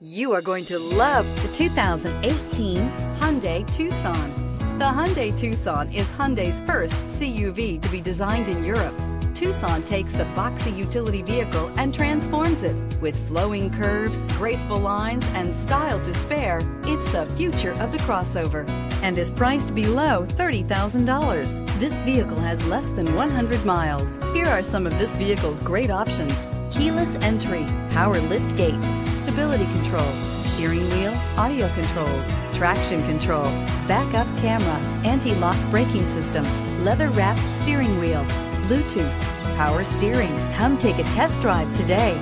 You are going to love the 2018 Hyundai Tucson. The Hyundai Tucson is Hyundai's first CUV to be designed in Europe. Tucson takes the boxy utility vehicle and transforms it. With flowing curves, graceful lines, and style to spare, it's the future of the crossover and is priced below $30,000. This vehicle has less than 100 miles. Here are some of this vehicle's great options. Keyless entry, power lift gate, stability control, steering wheel, audio controls, traction control, backup camera, anti-lock braking system, leather wrapped steering wheel, Bluetooth, power steering. Come take a test drive today.